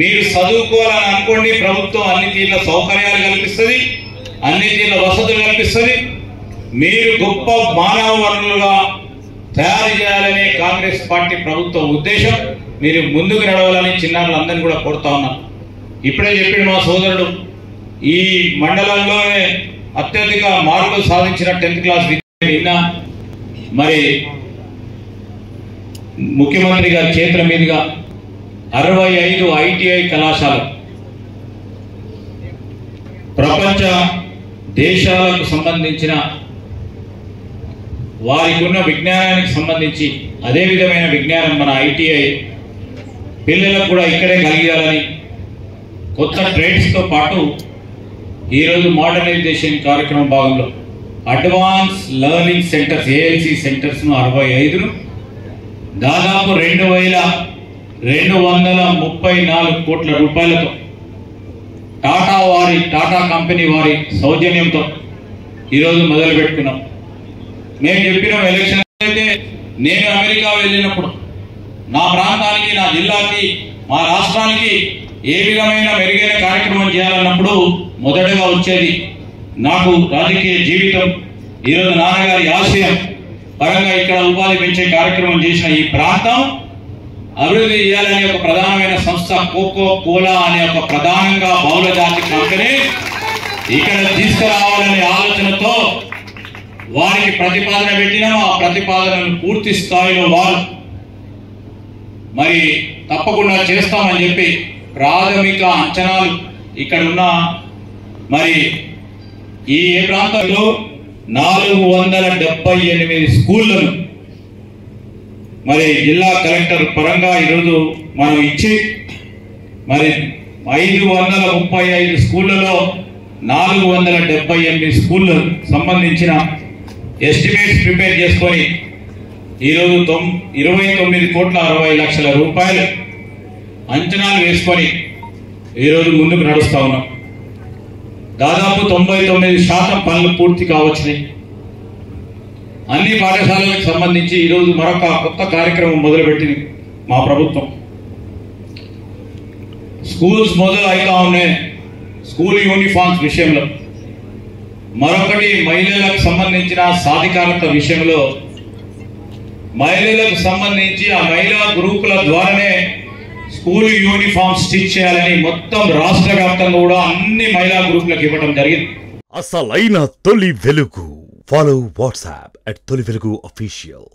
మీరు చదువుకోవాలని అనుకోండి ప్రభుత్వం అన్ని తీర్ల సౌకర్యాలు కల్పిస్తుంది అన్ని తీర్ల వసతులు కల్పిస్తుంది. మీరు గొప్ప మానవ వనరులుగా తయారు చేయాలనే కాంగ్రెస్ పార్టీ ప్రభుత్వ ఉద్దేశం. మీరు ముందుకు నడవాలని చిన్నారులందరినీ కూడా కోరుతా ఉన్నాం. ఇప్పుడే చెప్పిన మా సోదరుడు ఈ మండలంలోనే అత్యధిక మార్కులు సాధించిన టెన్త్ క్లాస్ విద్య మరి ముఖ్యమంత్రి గారి చేతుల మీదుగా అరవై ఐదు ఐటీఐ కళాశాల ప్రపంచ దేశాలకు సంబంధించిన వారికి ఉన్న విజ్ఞానానికి సంబంధించి అదే విధమైన విజ్ఞానం మన ఐటీఐ పిల్లలకు కూడా ఇక్కడే కలిగాలని కొత్త ట్రేడ్స్తో పాటు ఈరోజు మోడర్నైజేషన్ కార్యక్రమం భాగంలో అడ్వాన్స్ లెర్నింగ్ సెంటర్స్ ఏఎల్సి సెంటర్స్ను అరవై ఐదును దాదాపు రెండు వేల రెండు వందల ముప్పై నాలుగు కోట్ల రూపాయలతో టాటా వారి టాటా కంపెనీ వారి సౌజన్యంతో ఈరోజు మొదలు పెట్టుకున్నాం నేను చెప్పిన ఎలక్షన్ అయితే నేను అమెరికా వెళ్ళినప్పుడు నా ప్రాంతానికి నా జిల్లాకి మా రాష్ట్రానికి ఏ విధమైన మెరుగైన కార్యక్రమం చేయాలన్నప్పుడు మొదటగా వచ్చేది నాకు రాజకీయ జీవితం ఈరోజు నాన్నగారి ఆశయం పరంగా ఇక్కడ ఉపాధి పెంచే కార్యక్రమం చేసిన ఈ ప్రాంతం అభివృద్ధి చేయాలనే ఒక ప్రధానమైన సంస్థ కోకో కోలా అనే ఒక ప్రధానంగా బహుళ జాతి కంపెనీ ఇక్కడ తీసుకురావాలనే ఆలోచనతో వారికి ప్రతిపాదన పెట్టినా. ఆ ప్రతిపాదనను పూర్తి స్థాయిలో వారు మరి తప్పకుండా చేస్తామని చెప్పి ప్రాథమిక అంచనాలు ఇక్కడ ఉన్న మరి ఈ ఏ ప్రాంతంలో నాలుగు వందల డెబ్బై ఎనిమిది స్కూళ్ళను మరి జిల్లా కలెక్టర్ పరంగా ఈరోజు మనం ఇచ్చి మరి ఐదు వందల ముప్పై ఐదు స్కూళ్ళలో నాలుగు వందల డెబ్బై ఎనిమిది స్కూళ్ళు సంబంధించిన ఎస్టిమేట్స్ ప్రిపేర్ చేసుకొని ఈరోజు తొమ్ ఇరవై తొమ్మిది కోట్ల అరవై లక్షల రూపాయలు అంచనాలు వేసుకొని ఈరోజు ముందుకు నడుస్తూ ఉన్నాం. దాదాపు తొంభై తొమ్మిది శాతం పనులు పూర్తి కావచ్చినాయి. అన్ని పాఠశాలలకు సంబంధించి ఈరోజు మరొక కొత్త కార్యక్రమం మొదలుపెట్టింది మా ప్రభుత్వం. స్కూల్స్ మొదలు అవుతా ఉన్నాయి స్కూల్ యూనిఫామ్స్ విషయంలో మరొకటి మహిళలకు సంబంధించిన సాధికారత విషయంలో మహిళలకు సంబంధించి ఆ మహిళా గ్రూపుల ద్వారానే స్కూల్ యూనిఫామ్ స్టిచ్ చేయాలని మొత్తం రాష్ట్ర వ్యాప్తంగా కూడా అన్ని మహిళా గ్రూపులకు ఇవ్వడం జరిగింది. అసలైన తొలి వెలుగు. Follow WhatsApp at Tolivelugu Official.